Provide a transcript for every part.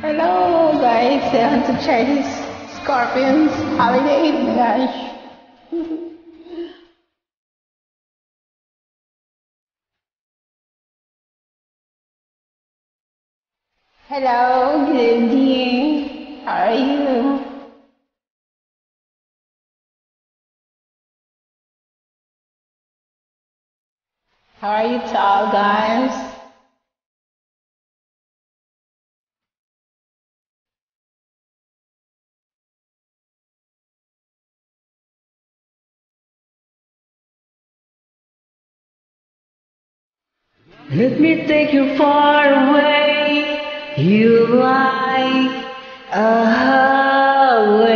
Hello guys, I want to try this Scorpions holiday. Gosh. Hello, good evening. How are you? How are you tall guys? Let me take you far away. You like a holiday.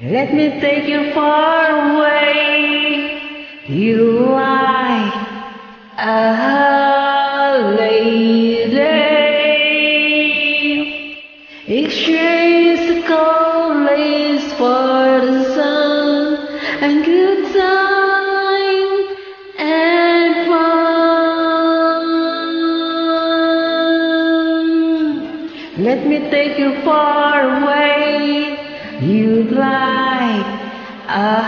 Let me take you far away. You like a holiday. Exchange the cold for the sun and good me take you far away. You'd like a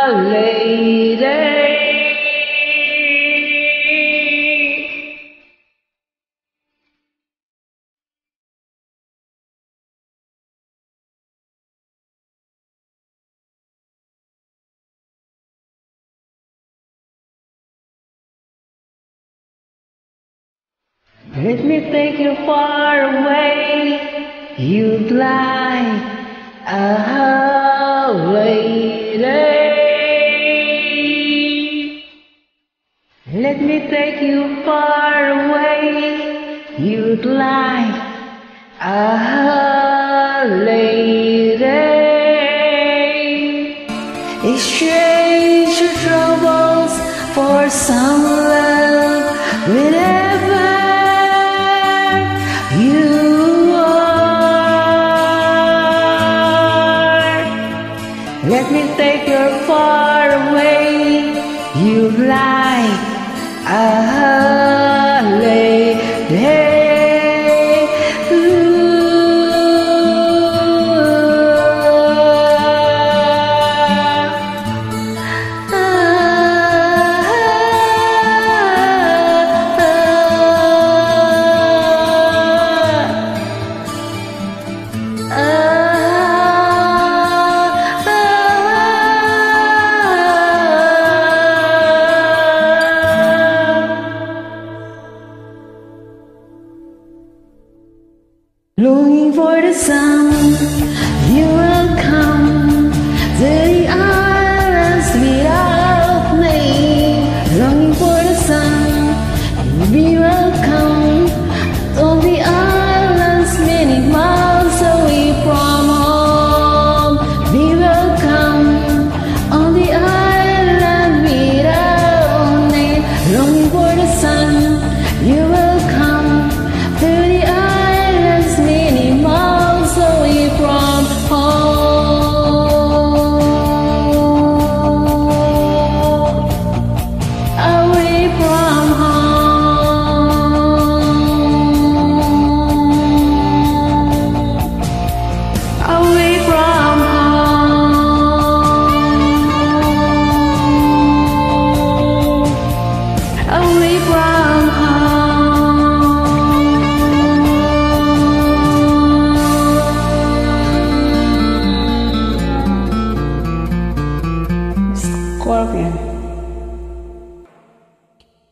holiday. Let me take you far away. You'd like a holiday. Let me take you far away. You'd like a holiday. Exchange troubles for some Let me take you far away. You like a. Longing for the sun, Scorpion.